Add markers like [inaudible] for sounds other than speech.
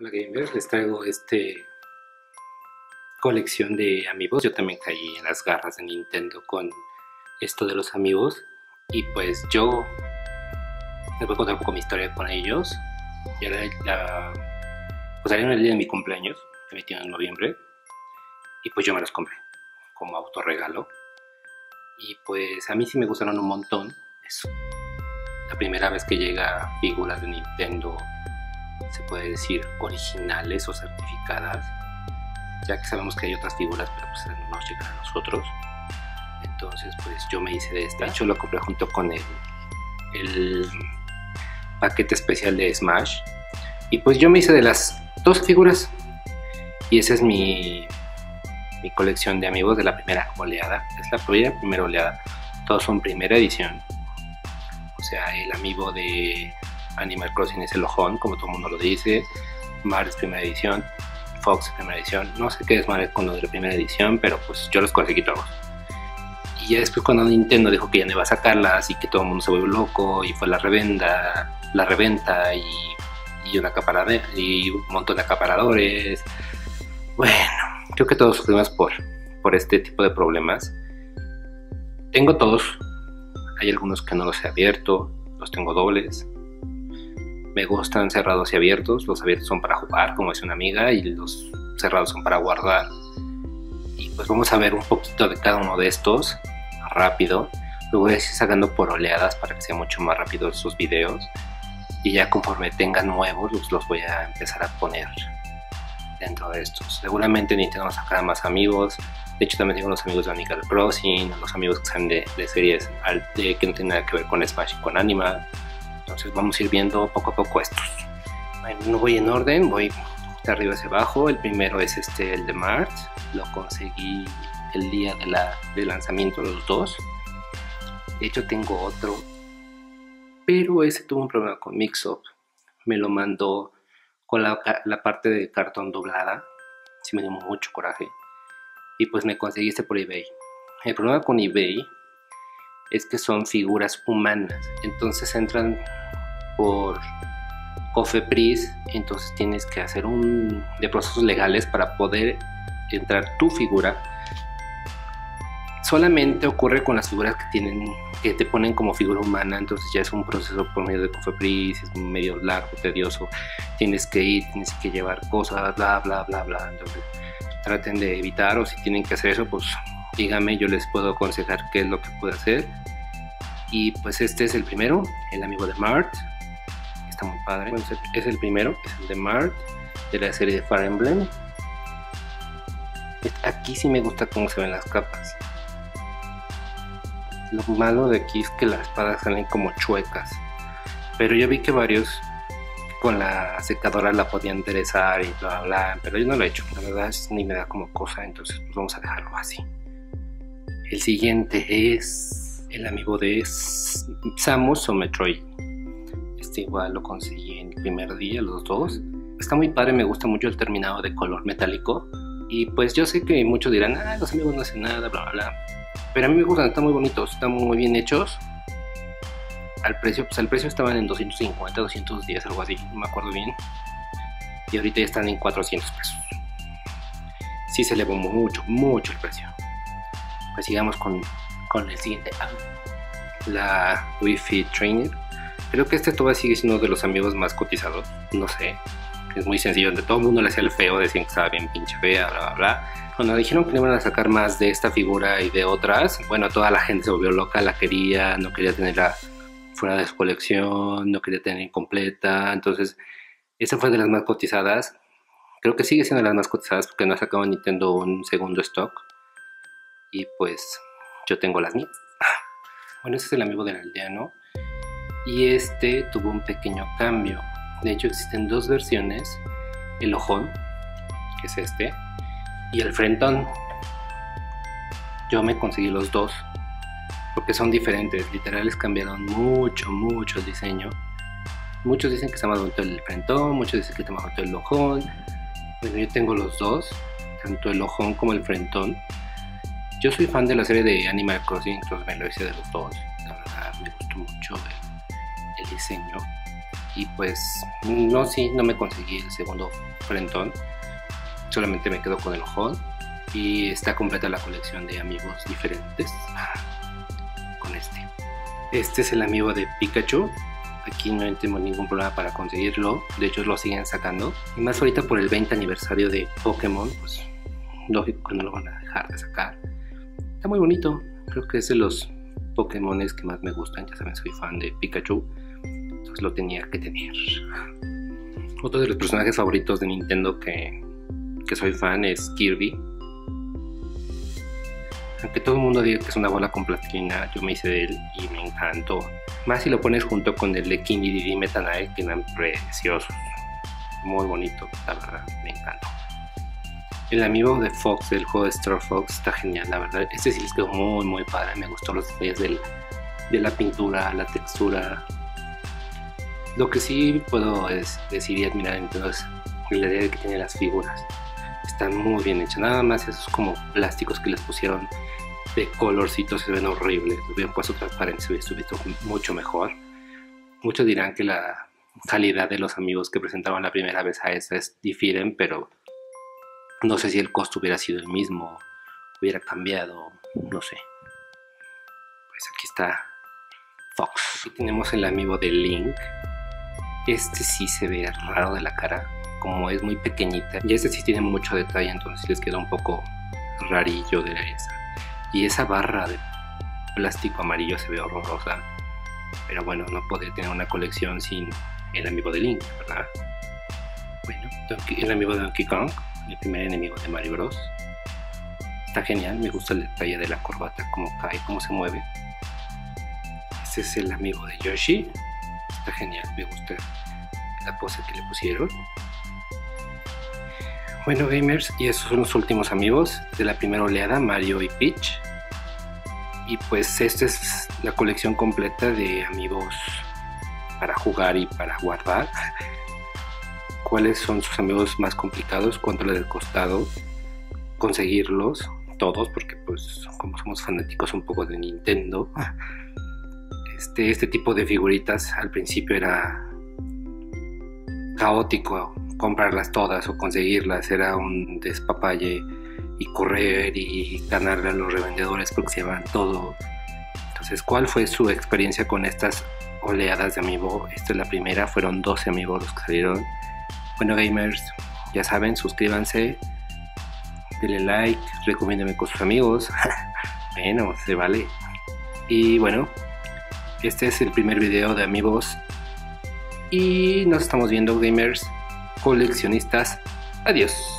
Hola gamers, les traigo este colección de amigos. Yo también caí en las garras de Nintendo con esto de los amigos. Y pues yo les voy a contar un poco mi historia con ellos. Ya la, la, pues el día de mi cumpleaños, el 21 de noviembre. Y pues yo me los compré como autorregalo. Y pues a mí sí me gustaron un montón. Es la primera vez que llega figuras de Nintendo se puede decir, originales o certificadas, ya que sabemos que hay otras figuras, pero pues no nos llegan a nosotros. Entonces, pues yo me hice de esta. De hecho, lo compré junto con el, el paquete especial de Smash. Y pues yo me hice de las dos figuras. Y esa es mi, mi colección de amigos de la primera oleada. Es la primera, primera oleada. Todos son primera edición. O sea, el amigo de Animal Crossing es el ojón, como todo el mundo lo dice. Mars primera edición, Fox primera edición. No sé qué es Mars con lo de la primera edición, pero pues yo los conseguí todos. Y ya después cuando Nintendo dijo que ya no iba a sacarlas y que todo el mundo se volvió loco y fue la revenda, la reventa y, y, una y un montón de acaparadores. Bueno, creo que todos sufrimos por, por este tipo de problemas. Tengo todos, hay algunos que no los he abierto, los tengo dobles, me gustan cerrados y abiertos. Los abiertos son para jugar, como es una amiga, y los cerrados son para guardar. Y pues vamos a ver un poquito de cada uno de estos rápido. Lo voy a ir sacando por oleadas para que sea mucho más rápido sus videos. Y ya conforme tengan nuevos, los, los voy a empezar a poner dentro de estos. Seguramente Nintendo sacará más amigos. De hecho, también tengo los amigos de Animal Crossing, los amigos que están de, de series de, que no tienen nada que ver con Smash y con Anima. Entonces vamos a ir viendo poco a poco estos. Bueno, no voy en orden, voy de arriba hacia abajo. El primero es este, el de Mart. Lo conseguí el día de la, de lanzamiento, los dos. De hecho tengo otro, pero ese tuvo un problema con Mixup. Me lo mandó con la, la parte de cartón doblada. Sí me dio mucho coraje. Y pues me conseguí este por eBay. El problema con eBay es que son figuras humanas. Entonces entran por COFEPRIS, entonces tienes que hacer un de procesos legales para poder entrar tu figura. Solamente ocurre con las figuras que tienen que te ponen como figura humana, entonces ya es un proceso por medio de COFEPRIS, es medio largo, tedioso. Tienes que ir, tienes que llevar cosas, bla, bla, bla, bla. Entonces traten de evitar o si tienen que hacer eso, pues dígame, yo les puedo aconsejar qué es lo que puede hacer. Y pues este es el primero, el amigo de Mart está muy padre. es el primero, es el de Mart, de la serie de Fire Emblem. Aquí sí me gusta cómo se ven las capas. Lo malo de aquí es que las espadas salen como chuecas. Pero yo vi que varios con la secadora la podían enderezar y bla bla, pero yo no lo he hecho, la verdad ni me da como cosa, entonces pues vamos a dejarlo así. El siguiente es el amigo de Samus o Metroid igual lo conseguí en el primer día, los dos. Está muy padre, me gusta mucho el terminado de color metálico. Y pues yo sé que muchos dirán, ah, los amigos no hacen nada, bla, bla, bla. Pero a mí me gustan, están muy bonitos, están muy bien hechos. Al precio, pues al precio estaban en 250, 210, algo así, no me acuerdo bien. Y ahorita ya están en 400 pesos. Sí se elevó mucho, mucho el precio. Pues sigamos con, con el siguiente. La Wi-Fi Trainer Creo que este todavía sigue siendo uno de los amigos más cotizados. No sé. Es muy sencillo. De todo el mundo le hacía el feo, decían que estaba bien pinche fea, bla, bla, bla. Cuando dijeron que iban a sacar más de esta figura y de otras, bueno, toda la gente se volvió loca, la quería, no quería tenerla fuera de su colección, no quería tenerla incompleta. Entonces, esa fue de las más cotizadas. Creo que sigue siendo de las más cotizadas porque no ha sacado Nintendo un segundo stock. Y pues, yo tengo las mías. Bueno, ese es el amigo del aldeano y este tuvo un pequeño cambio. De hecho existen dos versiones, el ojón, que es este, y el frentón. Yo me conseguí los dos porque son diferentes, literales cambiaron mucho, mucho el diseño. Muchos dicen que está más bonito el frentón, muchos dicen que está más bonito el ojón. Bueno, yo tengo los dos, tanto el ojón como el frentón. Yo soy fan de la serie de Animal Crossing, entonces me lo hice de los dos. La verdad, me gustó mucho el diseño y pues no, sí, no me conseguí el segundo frentón. Solamente me quedo con el hall y está completa la colección de amigos diferentes con este. Este es el amigo de Pikachu. Aquí no tengo ningún problema para conseguirlo. De hecho, lo siguen sacando. Y más ahorita por el 20 aniversario de Pokémon, pues lógico que no lo van a dejar de sacar. Está muy bonito. Creo que es de los Pokémon que más me gustan. Ya saben, soy fan de Pikachu. Entonces lo tenía que tener. Otro de los personajes favoritos de Nintendo que, que soy fan es Kirby aunque todo el mundo diga que es una bola con platina, yo me hice de él y me encantó. Más si lo pones junto con el de King Didi Meta Knight, que eran preciosos. Muy bonito, la verdad, me encantó. El amigo de Fox del juego de Star Fox está genial, la verdad. Este sí les quedó muy, muy padre. Me gustó los detalles de la pintura, la textura. Lo que sí puedo es decir y admirar entonces la idea de que tiene las figuras. Están muy bien hechas. Nada más esos como plásticos que les pusieron de colorcitos se ven horribles. Hubieran puesto transparencia hubiese visto mucho mejor. Muchos dirán que la calidad de los amigos que presentaban la primera vez a esta es difieren, pero no sé si el costo hubiera sido el mismo, hubiera cambiado, no sé. Pues aquí está Fox. Aquí tenemos el amigo de Link. Este sí se ve raro de la cara, como es muy pequeñita. Y este sí tiene mucho detalle, entonces les queda un poco rarillo de esa. Y esa barra de plástico amarillo se ve horrorosa. Pero bueno, no podría tener una colección sin el amigo de Link, ¿verdad? Bueno, el amigo de Donkey Kong, el primer enemigo de Mario Bros. Está genial, me gusta el detalle de la corbata, cómo cae, cómo se mueve. Este es el amigo de Yoshi. Está genial, me gusta la pose que le pusieron. Bueno gamers, y esos son los últimos amigos de la primera oleada, Mario y Peach. Y pues esta es la colección completa de amigos para jugar y para guardar. ¿Cuáles son sus amigos más complicados? ¿Cuánto les ha costado conseguirlos? Todos, porque pues como somos fanáticos un poco de Nintendo, este, este tipo de figuritas al principio era caótico comprarlas todas o conseguirlas, era un despapalle y correr y ganarle a los revendedores porque se llevaban todo. Entonces, ¿cuál fue su experiencia con estas oleadas de amigo? Esta es la primera, fueron 12 amigos los que salieron. Bueno, gamers, ya saben, suscríbanse, denle like, recomiéndeme con sus amigos. [laughs] bueno, se vale. Y bueno, este es el primer video de amigos. Y nos estamos viendo, gamers coleccionistas. Adiós.